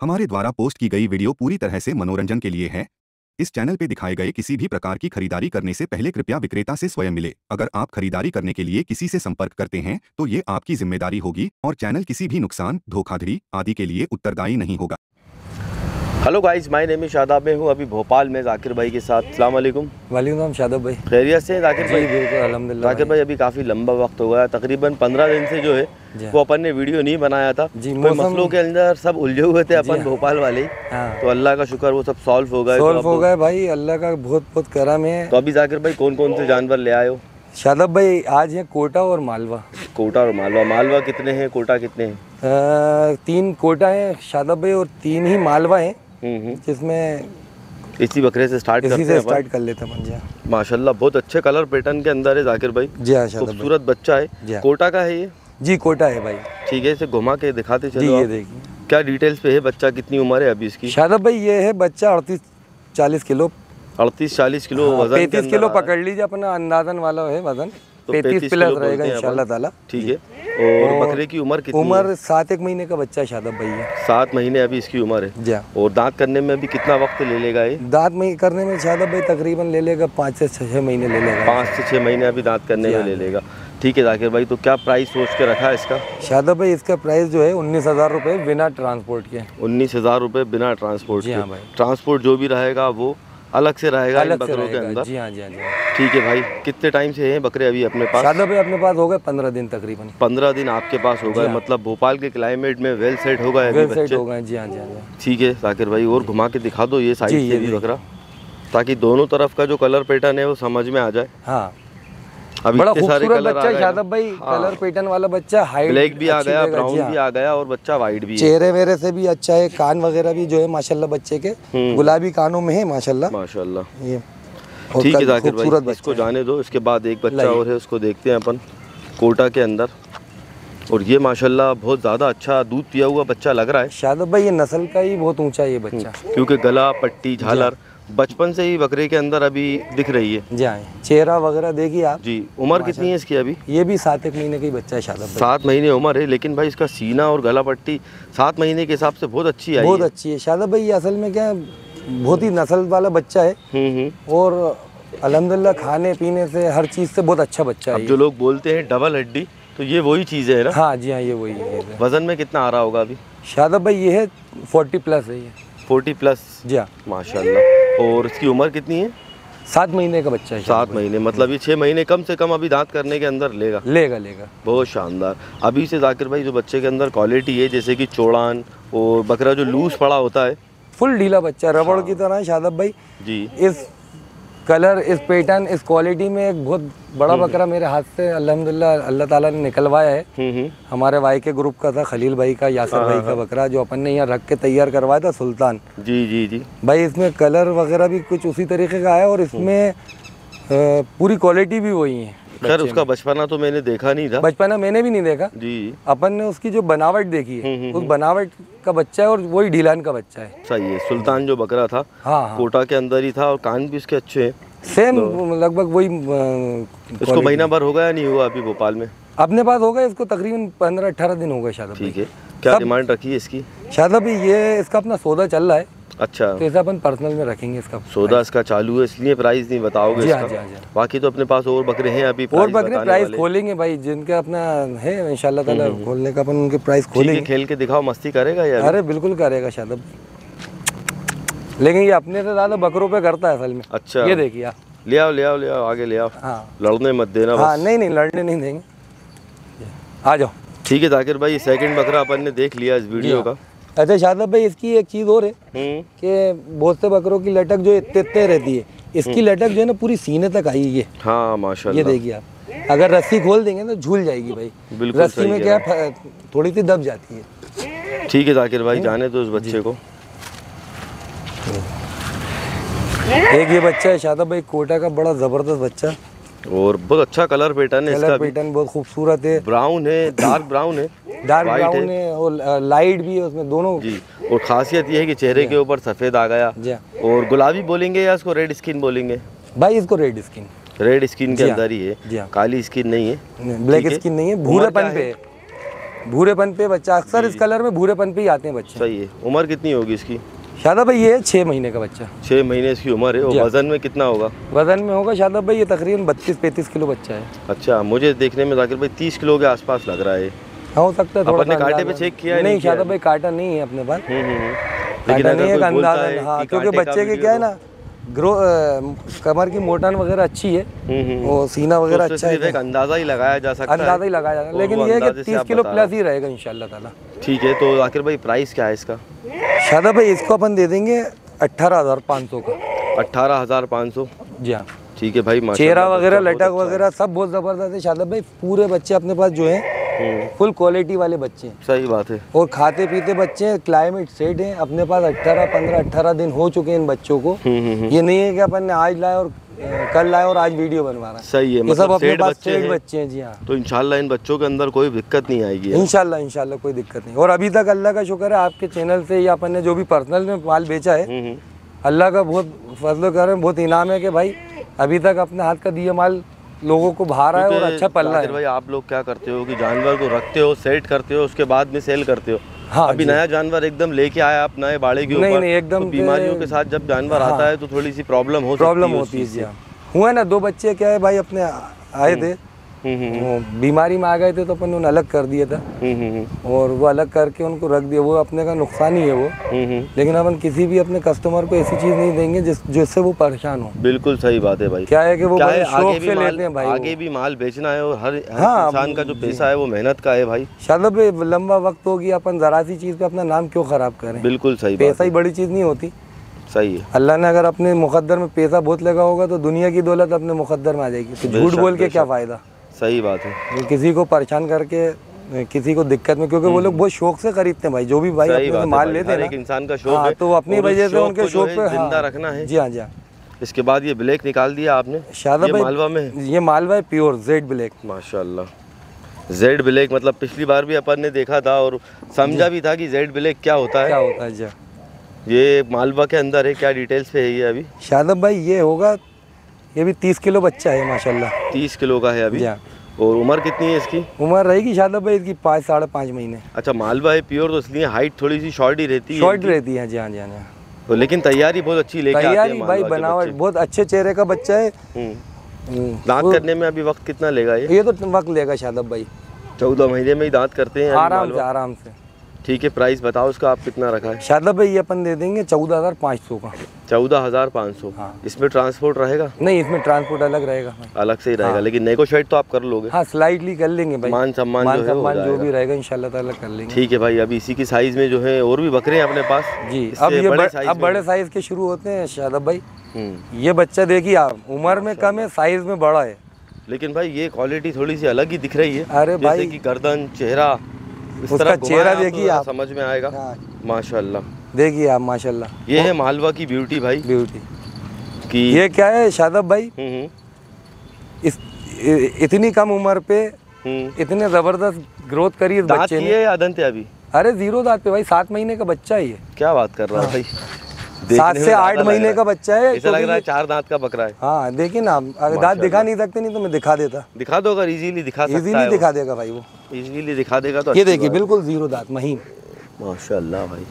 हमारे द्वारा पोस्ट की गई वीडियो पूरी तरह से मनोरंजन के लिए है। इस चैनल पर दिखाए गए किसी भी प्रकार की खरीदारी करने से पहले कृपया विक्रेता से स्वयं मिले। अगर आप खरीदारी करने के लिए किसी से संपर्क करते हैं तो ये आपकी ज़िम्मेदारी होगी और चैनल किसी भी नुकसान, धोखाधड़ी आदि के लिए उत्तरदायी नहीं होगा। Hello guys my name is Shadab मैं हूँ अभी भोपाल में जाकिर भाई के साथ। अस्सलाम वालेकुम। वालेकुम शादाब भाई। खैरियत से जाकिर भाई? बिल्कुल अल्हम्दुलिल्लाह जाकिर भाई। अभी काफ़ी लंबा वक्त हो। गया तकरीबन पंद्रह दिन से जो है वो अपन ने वीडियो नहीं बनाया था। जी, मसलों के अंदर सब उलझे हुए थे अपन हाँ। भोपाल वाले। हाँ। तो अल्लाह का शुक्र वो सब सॉल्व हो गए। तो सॉल्व हो गए भाई। अल्लाह का बहुत बहुत करम है। तो अभी जाकिर भाई कौन कौन से जानवर ले आए हो? शादाब भाई आज है कोटा और मालवा। कोटा और मालवा। मालवा कितने हैं? कोटा कितने हैं? तीन कोटा है शादाब भाई और तीन ही मालवा है। जिसमें इसी बकरे से स्टार्ट इसी करते से हैं स्टार्ट कर लेते हैं हाँ। माशाल्लाह बहुत अच्छे कलर पैटर्न के अंदर है जाकिर भाई। जी हाँ खूबसूरत बच्चा है। हाँ। कोटा का है ये? जी कोटा है भाई। ठीक है इसे घुमा के दिखाते चलो ये देखिए। क्या डिटेल्स पे है बच्चा? कितनी उम्र है अभी इसकी? शादाब भाई ये है बच्चा अड़तीस चालीस किलो। अड़तीस चालीस किलो वज़न पैंतीस किलो है। पकड़ लीजिए अपना अंदाजन वाला है वज़न। तो पैंतीस 35 प्लस रहेगा हैं इंशाल्लाह ताला। ठीक है। और बकरे की उम्र कितनी उम्र सात एक महीने का बच्चा है भाई है। सात महीने अभी इसकी उम्र है। जी। हाँ और दांत करने में अभी कितना वक्त ले लेगा ये? दांत में करने में शादा भाई तकरीबन ले लेगा पाँच से छः महीने ले लेगा। पाँच से छः महीने अभी दांत करने में हाँ। ले लेगा। ठीक है जाकिर भाई तो क्या प्राइस सोच के रखा है इसका? शादा भाई इसका प्राइस जो है उन्नीस हज़ार रुपये बिना ट्रांसपोर्ट के। उन्नीस हज़ार रुपये बिना ट्रांसपोर्ट के। हाँ ट्रांसपोर्ट जो भी रहेगा वो अलग से रहेगा अलग अलग से बकरों के रहेगा। अंदर। जी हाँ जी हाँ जी हाँ। ठीक है भाई कितने टाइम से हैं बकरे अभी अपने पास? शादा भाई अपने पास हो गए पंद्रह दिन तकरीबन। पंद्रह दिन आपके पास हो गए हाँ। मतलब भोपाल के क्लाइमेट में वेल सेट हो गए वेल सेट हो गए जी हाँ जी हाँ जी हाँ। ठीक है साकिर भाई और घुमा के दिखा दो ये साइड से भी बकरा ताकि दोनों तरफ़ का जो कलर पैटर्न है वो समझ में आ जाए। हाँ। बड़ा सारे खूबसूरत बच्चा है भाई हाँ। कलर पैटर्न वाला बच्चा हाइट ब्लैक भी आ गया ब्राउन हाँ। भी आ गया और बच्चा वाइट भी चेहरे वेरे से भी अच्छा है कान वगैरह भी जो है माशाल्लाह बच्चे के। हम्म। गुलाबी कानों में है माशाल्लाह। माशाल्लाह। ये। ठीक है जाकिर भाई इसको जाने दो इसके बाद एक बच्चा और है उसको देखते हैं अपन कोटा के अंदर। और ये माशाल्लाह बहुत ज़्यादा अच्छा दूध पिया हुआ बच्चा लग रहा है। शादाब भाई ये नस्ल का ही बहुत ऊँचा है ये बच्चा। क्योंकि गला पट्टी झालर बचपन से ही बकरे के अंदर अभी दिख रही है। जी हाँ चेहरा वगैरह देखिए आप। जी उम्र कितनी है इसकी अभी? ये भी सात एक महीने का ही बच्चा है शादा सात महीने उम्र है लेकिन भाई इसका सीना और गला पट्टी सात महीने के हिसाब से बहुत अच्छी आई बहुत है। अच्छी है। शादाब भाई असल में क्या बहुत ही नस्ल वाला बच्चा है। हम्म हम्म। और अल्हम्दुलिल्लाह खाने पीने से हर चीज़ से बहुत अच्छा बच्चा है जो लोग बोलते हैं डबल हड्डी तो ये वही चीज़ है ना? हाँ जी हाँ ये वही है वज़न में कितना आ रहा होगा अभी? शादा भाई ये है फोर्टी प्लस है ये। Forty plus? जी हाँ। माशाल्लाह। और इसकी उम्र कितनी है? सात महीने का बच्चा है सात महीने मतलब ये छः महीने कम से कम अभी दांत करने के अंदर लेगा? लेगा लेगा। बहुत शानदार। अभी से जाकिर भाई जो बच्चे के अंदर क्वालिटी है जैसे कि चौड़ान और बकरा जो लूज पड़ा होता है। फुल ढीला बच्चा रबड़ की तरह है शादाब भाई। जी। इस कलर इस पैटर्न इस क्वालिटी में एक बहुत बड़ा हम्म। बकरा मेरे हाथ से अल्हम्दुलिल्लाह अल्लाह ताला ने निकलवाया है। हम्म हम्म। हमारे भाई के ग्रुप का था खलील भाई का यासर हाँ, भाई का बकरा जो अपन ने यहाँ रख के तैयार करवाया था सुल्तान। जी जी जी। भाई इसमें कलर वगैरह भी कुछ उसी तरीके का है और इसमें पूरी क्वालिटी भी वही है। खैर उसका बचपना तो मैंने देखा नहीं था। बचपना मैंने भी नहीं देखा। जी। अपन ने उसकी जो बनावट देखी हम्म, है उस बनावट का बच्चा है और वही ढीलान का बच्चा है। सही है सुल्तान जो बकरा था हाँ हाँ। कोटा के अंदर ही था और कान भी उसके अच्छे हैं। सेम तो लगभग वही इसको महीना भर हो गया या नहीं हुआ अभी भोपाल में? अपने पास हो गए इसको तकरीबन पंद्रह अठारह दिन हो गए शादाब ठीक है। क्या डिमांड रखी है इसकी? शादाब भाई ये इसका अपना सौदा चल रहा है। अच्छा। तो इसे अपन पर्सनल में रखेंगे इसका सौदा इसका चालू है इसलिए प्राइस नहीं बताओगे जी हाँ, इसका जी हाँ, जी हाँ। बाकी तो अपने पास और बकरे हैं अभी और बकरे प्राइस खोलेंगे भाई जिनके अपना है इंशाल्लाह ताला खोलने का अपन उनके प्राइस खोलेंगे। खेल के दिखाओ मस्ती करेगा यार अरे बिल्कुल करेगा शायद लेकिन ये अपने से ज़्यादा बकरों पे करता है असल में। अच्छा। ये देखिए आप ले आओ ले आओ ले आओ आगे ले आओ। हाँ। लड़ने मत देना हाँ नहीं नहीं लड़ने नहीं देंगे। आ जाओ। ठीक है जाकिर भाई सेकंड बकरा अपन ने देख लिया इस वीडियो का। अच्छा शादाब भाई इसकी एक चीज़ और है हम्म। कि बहुत से बकरों की लटक जो इतने इतने रहती है इसकी लटक जो है ना पूरी सीने तक आई है हाँ ये देखिए आप अगर रस्सी खोल देंगे तो झूल जाएगी भाई। रस्सी में क्या थोड़ी सी दब जाती है। ठीक है जाकिर भाई जाने तो उस बच्चे को। एक ये बच्चा है शादाब भाई कोटा का बड़ा ज़बरदस्त बच्चा। और बहुत अच्छा कलर पैटर्न है इसका कलर पैटर्न बहुत खूबसूरत है। ब्राउन है डार्क ब्राउन है डार्क ब्राउन है। और लाइट भी है उसमें दोनों। जी और खासियत ये है कि चेहरे के ऊपर सफ़ेद आ गया। और गुलाबी बोलेंगे या इसको रेड स्किन बोलेंगे? भाई इसको रेड स्किन रेड स्किन के हाँ, अंदर ही है। हाँ। काली स्किन नहीं है। ब्लैक स्किन नहीं है भूरापन पे भूरेपन पे बच्चा अक्सर इस कलर में भूरेपन पे ही आते हैं बच्चे। सही है। उम्र कितनी होगी इसकी? शादाब भाई ये छह छः महीने का बच्चा। छः महीने इसकी उम्र है और वज़न में कितना होगा? वज़न में होगा शादा भाई ये तकरीबन बत्तीस पैंतीस किलो बच्चा है। अच्छा मुझे देखने में जाकिर भाई तीस किलो के आसपास लग रहा है। हाँ हो सकता है थोड़ा अपन कांटे पे चेक किया नहीं है? भाई कांटा नहीं है अपने पास। हम्म, हम्म, हम्म। कांटा नहीं है है क्योंकि बच्चे के क्या है ना ग्रो कमर की मोटान वगैरह अच्छी है। हम्म, हम्म, वो सीना तो वगैरह उससे अच्छा सिर्फ़ एक है अंदाज़ा ही लगाया जा सकता अंदाज़ा ही लगाया जाता है। लेकिन ये कि तीस किलो प्लस ही रहेगा इंशाल्लाह ताला। ठीक है तो जाकिर भाई प्राइस क्या है इसका? शादा भाई इसको अपन दे देंगे अट्ठारह हज़ार पाँच सौ का। अट्ठारह हज़ार पाँच सौ? जी हाँ। ठीक है भाई चेहरा वगैरह लटक अच्छा वगैरह सब बहुत ज़बरदस्त है। शादा भाई पूरे बच्चे अपने पास जो हैं हम्म, फुल क्वालिटी वाले बच्चे सही बात है। और खाते पीते बच्चे क्लाइमेट सेट है। अपने पास 18 15 18 दिन हो चुके हैं इन बच्चों को। हम्म, हम्म, हम्म। ये नहीं है कि अपन ने आज लाए और कल लाए और आज वीडियो बनवा रहा है। सही है मतलब अपने पास बच्चे हैं। बच्चे हैं जी हाँ। तो इंशाल्लाह इन बच्चों के अंदर कोई दिक्कत नहीं आएगी। इंशाल्लाह इंशाल्लाह कोई दिक्कत नहीं। और अभी तक अल्लाह का शुक्र है आपके चैनल से या अपन ने जो भी पर्सनल में माल बेचा है हम्म, हम्म। अल्लाह का बहुत फजल करम बहुत इनाम है कि भाई अभी तक अपने हाथ का दिया माल लोगों को बाहर आए और अच्छा पल्ला है। भाई आप लोग क्या करते हो कि जानवर को रखते हो सेट करते हो उसके बाद में सेल करते हो? हाँ अभी नया जानवर एकदम लेके आया आप नए बाड़े के ऊपर। नहीं, नहीं, एकदम तो बीमारियों के साथ जब जानवर हाँ, आता है तो थोड़ी सी प्रॉब्लम हो प्रॉब्लम होती है। हाँ। हुआ ना दो बच्चे क्या है भाई अपने आए थे हम्म, वो बीमारी में आ गए थे तो अपन उन्हें अलग कर दिया था। हम्म, हम्म, हम्म, और वो अलग करके उनको रख दिया। वो अपने का नुकसान ही है वो। हम्म, हम्म। लेकिन अपन किसी भी अपने कस्टमर को ऐसी चीज़ नहीं देंगे जिस जिससे वो परेशान हो। बिल्कुल सही बात है भाई। क्या है कि वो है शौक आगे भी से माल लेते हैं भाई आगे भी माल बेचना है और हर हाँ, इंसान का जो पैसा है वो मेहनत का है भाई। शायद भाई लंबा वक्त होगी अपन ज़रा सी चीज़ पे अपना नाम क्यों ख़राब करें? बिल्कुल सही पैसा ही बड़ी चीज़ नहीं होती। सही है। अल्लाह ने अगर अपने मुकद्दर में पैसा बहुत लगा होगा तो दुनिया की दौलत अपने मुकद्दर में आ जाएगी। तो झूठ बोल के क्या फ़ायदा? सही बात है। किसी को परेशान करके किसी को दिक्कत में क्योंकि वो लोग बहुत शौक से खरीदते हैं भाई जो भी भाई अपने माल लेते हैं इंसान का शौक हाँ, है तो अपनी वजह से उनके शौक पे ज़िंदा हाँ, रखना है। जी हाँ जी हाँ। इसके बाद ये ब्लैक निकाल दिया आपने? शादा ये भाई मालवा में ये मालवा है प्योर जेड ब्लैक। माशाल्लाह। जेड ब्लैक मतलब पिछली बार भी अपन ने देखा था और समझा भी था कि जेड ब्लैक क्या होता है। क्या होता है जी हाँ। ये मालवा के अंदर है क्या डिटेल्स पे है ये अभी? शादब भाई ये होगा ये भी तीस किलो बच्चा है माशाल्लाह। तीस किलो का है अभी? जी और उम्र कितनी है इसकी? उम्र रहेगी शादा भाई इसकी पाँच साढ़े पाँच महीने। अच्छा मालवा है प्योर तो इसलिए हाइट थोड़ी सी शॉर्ट ही रहती है शॉर्ट रहती है जी हाँ जी हाँ जी हाँ। तो लेकिन तैयारी बहुत अच्छी लेके हैं तैयारी भाई बनावट बहुत अच्छे चेहरे का बच्चा है। हम्म। हम्म, दांत करने में अभी वक्त कितना लेगा ये? ये तो वक्त लेगा शादा भाई। चौदह महीने में ही दांत करते हैं आराम से आराम से। ठीक है प्राइस बताओ उसका आप कितना रखा है? शादब भाई ये अपन दे देंगे चौदह हज़ार पाँच सौ का। चौदह हज़ार पाँच सौ। हाँ। इसमें ट्रांसपोर्ट रहेगा? नहीं इसमें ट्रांसपोर्ट अलग रहेगा। अलग से ही रहेगा हाँ। लेकिन नेगोशिएट तो आप कर लोगे। हाँ स्लाइटली कर लेंगे भाई। मान सम्मान जो मान है सम्मान जो भी रहेगा इंशाल्लाह ताला कर लेंगे। ठीक है भाई अभी इसी की साइज़ में जो है और भी बकरे हैं अपने पास। जी अब ये अब बड़े साइज़ के शुरू होते हैं शादब भाई। हम्म। ये बच्चा देखिए आप उम्र में कम है साइज़ में बड़ा है। लेकिन भाई ये क्वालिटी थोड़ी सी अलग ही दिख रही है। अरे भाई। कि गर्दन चेहरा उसका चेहरा तो देखिए ज़रा आप। समझ में आएगा। हाँ, माशाल्लाह। देखिए आप माशाल्लाह। ये है मालवा की ब्यूटी भाई। ब्यूटी। की ये क्या है शादब भाई? हम्म, हम्म, इस इतनी कम उम्र पे हम्म। इतने ज़बरदस्त ग्रोथ करी इस बच्चे ने। है या दंत है अभी? अरे ज़ीरो दांत पे भाई सात महीने का बच्चा ही है। क्या बात कर रहा है। भाई। सात से आठ महीने का बच्चा है ऐसा लग रहा है चार दांत का बकरा है। हाँ देखिए ना अगर दांत दिखा नहीं सकते नहीं तो मैं दिखा देता। दिखा दो अगर इजीली दिखा सकता इजीली दिखा देगा भाई वो। इजीली दिखा देगा तो ये देखिए बिल्कुल ज़ीरो दांत महीन। माशाल्लाह भाई।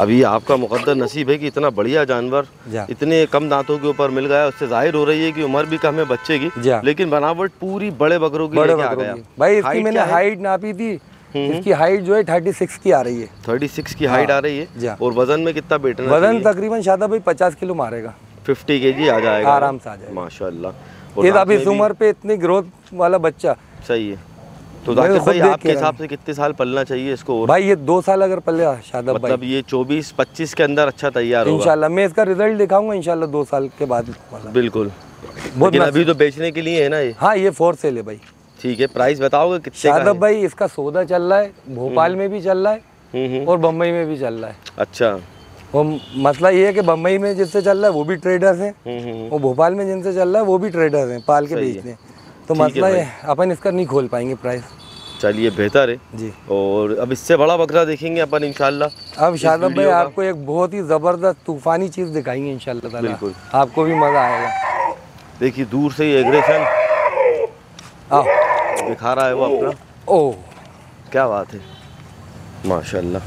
अभी आपका मुकद्दर नसीब है कि इतना बढ़िया जानवर। इतने कम दांतों के ऊपर मिल गया उससे ज़ाहिर हो रही है कि उम्र भी कम है बच्चे की। लेकिन बनावट पूरी बड़े बकरों की बड़े बकरों की। भाई इसकी मैंने हाइट नापी थी इसकी हाइट जो है थर्टी सिक्स की आ रही है। 36 की हाइट आ रही है? जा। और वज़न में कितना बैठना वज़न तकरीबन शादा भाई पचास किलो मारेगा। फिफ्टी के जी आ जाएगा। आराम से आ जाएगा। माशाल्लाह। और ये दांत इस उम्र पे इतनी ग्रोथ वाला बच्चा। सही है। तो मैं जाकिर भाई आपके हिसाब से कितने साल पलना चाहिए इसको और? भाई ये दो साल अगर पले शादा मतलब भाई। ये 24 25 के अंदर अच्छा तैयार होगा। इंशाल्लाह मैं इसका रिज़ल्ट दिखाऊँगा इंशाल्लाह दो साल के बाद। बिल्कुल। बहुत अभी तो बेचने के लिए है ना ये? हाँ ये फोर सेल है भाई। ठीक है प्राइस बताओगे कितने का शादब? भाई इसका सौदा चल रहा है भोपाल में भी चल रहा है हम्म, हम्म। और बम्बई में भी चल रहा है। अच्छा। वो मसला ये है कि बम्बई में जिससे चल रहा है वो भी ट्रेडर्स हैं। हम्म, हम्म, हम्म। और भोपाल में जिनसे चल रहा है वो भी ट्रेडर्स हैं पाल के बेचते हैं। तो ठीक है अपन इसका नहीं खोल पाएँगे प्राइस चलिए बेहतर है। जी। और अब इससे बड़ा बकरा देखेंगे अपन इंशाल्लाह। अब शादब भाई आपको एक बहुत ही ज़बरदस्त तूफानी चीज़ दिखाएँगे इंशाल्लाह बिल्कुल। आपको भी मज़ा आएगा। देखिए दूर से ही एग्रेशन आओ। दिखा रहा है वो अपना। ओह क्या बात है। माशाल्लाह।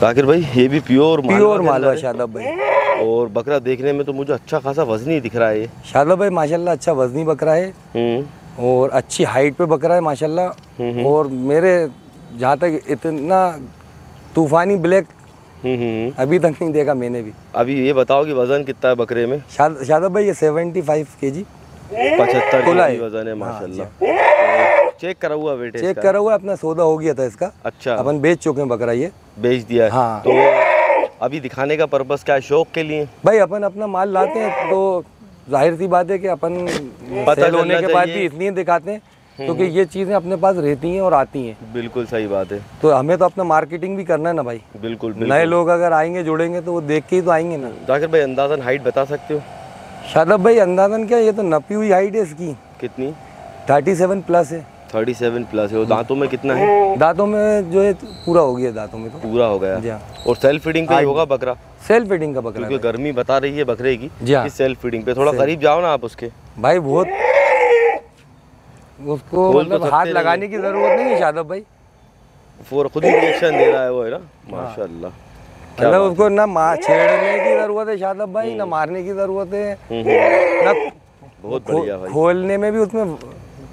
जाकिर भाई ये भी प्योर प्योर मालवा है। शादाब भाई। और बकरा देखने में तो मुझे अच्छा खासा वजनी दिख रहा है ये। शादाब भाई माशाल्लाह अच्छा वजनी बकरा है। हम्म। और अच्छी हाइट पे बकरा है माशाल्लाह। और मेरे जहाँ तक इतना तूफानी ब्लैक अभी तक नहीं देखा मैंने भी। अभी ये बताओ कि वज़न कितना है बकरे में? शाद शादाब भाई ये सेवेंटी फाइव के जी पचहत्तर है। वज़न है हाँ, माशाल्लाह तो चेक करा हुआ बेटे चेक इसका? करा हुआ अपना सौदा हो गया था इसका। अच्छा। अपन बेच चुके हैं बकरा ये। बेच दिया है। हाँ। तो अभी दिखाने का पर्पस क्या है? शौक के लिए? भाई अपन अपना माल लाते हैं तो ज़ाहिर सी बात है कि अपन पता सेल होने के बाद भी इसलिए दिखाते हैं क्योंकि ये चीज़ें अपने पास रहती हैं और आती हैं। बिल्कुल सही बात है। तो हमें तो अपना मार्केटिंग भी करना है ना भाई। बिल्कुल बिल्कुल। नए लोग अगर आएँगे जुड़ेंगे तो वो देख के ही तो आएँगे ना। जाकिर भाई अंदाजन हाइट बता सकते हो? शादाब भाई अंदाजन क्या ये तो नपी हुई हाइट है इसकी। कितनी? थर्टी सेवन प्लस है। थर्टी सेवन प्लस है और दांतों में कितना है? दांतों में जो है पूरा हो गया दांतों में तो। पूरा हो गया। जी हाँ। और सेल्फ फीडिंग पे होगा बकरा? सेल्फ फीडिंग का बकरा क्योंकि गर्मी बता रही है बकरे की जी हाँ। सेल्फ फीडिंग पे। थोड़ा करीब जाओ ना आप उसके। भाई बहुत उसको तो मतलब हाथ लगाने की ज़रूरत नहीं है शादाब भाई। फोर खुद ही रिएक्शन दे रहा है वो है ना? माशाल्लाह। मतलब उसको ना मार छेड़ने की ज़रूरत है शादाब भाई ना मारने की ज़रूरत है हम्म, हम्म, ना बहुत बढ़िया भाई। खोलने में भी उसमें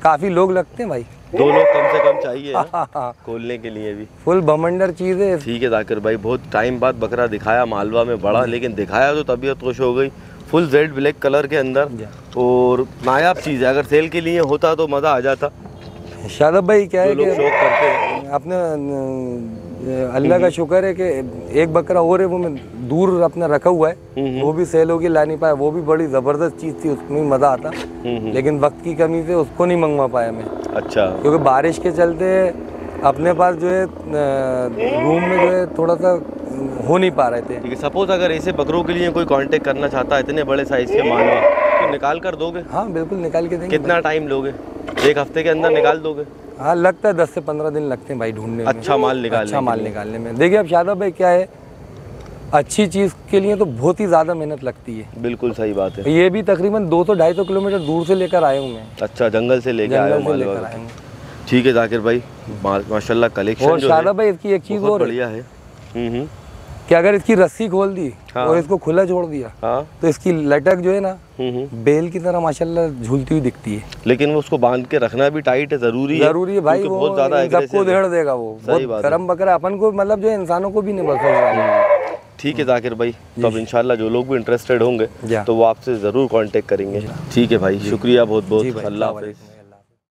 काफ़ी लोग लगते हैं भाई। दो लोग कम से कम चाहिए ना, हाँ हाँ। खोलने के लिए भी। फुल बमंडर चीज़। है ठीक है जाकिर भाई बहुत टाइम बाद बकरा दिखाया मालवा में बड़ा लेकिन दिखाया तो तबीयत खुश हो गई। फुल जेड ब्लैक कलर के अंदर। और नायाब चीज़ है अगर सेल के लिए होता तो मज़ा आ जाता। शादाब भाई क्या है लोग शौक करते हैं। अपने अल्लाह का शुक्र है कि एक बकरा और है वो मैं दूर अपना रखा हुआ है। वो भी सेल होगी ला नहीं पाया। वो भी बड़ी ज़बरदस्त चीज़ थी उसमें मज़ा आता। हम्म, लेकिन वक्त की कमी से उसको नहीं मंगवा पाया मैं। अच्छा। क्योंकि बारिश के चलते अपने पास जो है रूम में जो है थोड़ा सा हो नहीं पा रहे थे। सपोज़ अगर ऐसे बकरों के लिए कोई कांटेक्ट करना चाहता है इतने बड़े साइज़ के मालवा तो निकाल कर दोगे? हाँ बिल्कुल निकाल के देंगे। कितना टाइम लोगे? एक हफ़्ते के अंदर निकाल दोगे? हाँ लगता है दस से पंद्रह दिन लगते हैं भाई ढूँढने में। अच्छा माल निकालने अच्छा माल निकालने में। देखिए अब शादा भाई क्या है अच्छी चीज़ के लिए तो बहुत ही ज़्यादा मेहनत लगती है। बिल्कुल सही बात है। ये भी तकरीबन 200 250 किलोमीटर दूर से लेकर आया हूँ मैं। अच्छा जंगल से आए से लेकर आया हूँ। ठीक है जाकिर भाई माशाल्लाह कलेक्शन और जो है शादाब भाई इसकी एक चीज़ और बढ़िया है। हम्म हम्म। कि अगर इसकी रस्सी खोल दी हाँ। और इसको खुला छोड़ दिया हाँ। तो इसकी लटक जो है ना हम्म बेल की तरह माशाल्लाह झूलती हुई दिखती है। लेकिन वो उसको बाँध के रखना भी टाइट है ज़रूरी है ज़रूरी है भाई वो बहुत ज़्यादा सबको देड़ देगा वो। गर्म बकरा अपन को मतलब जो इंसानों को भी नहीं बस ठीक है जाकिर भाई तो अब इंशाल्लाह जो लोग भी इंटरेस्टेड होंगे तो वो आपसे ज़रूर कॉन्टेक्ट करेंगे। ठीक है भाई शुक्रिया बहुत बहुत अल्लाह हाफिज़।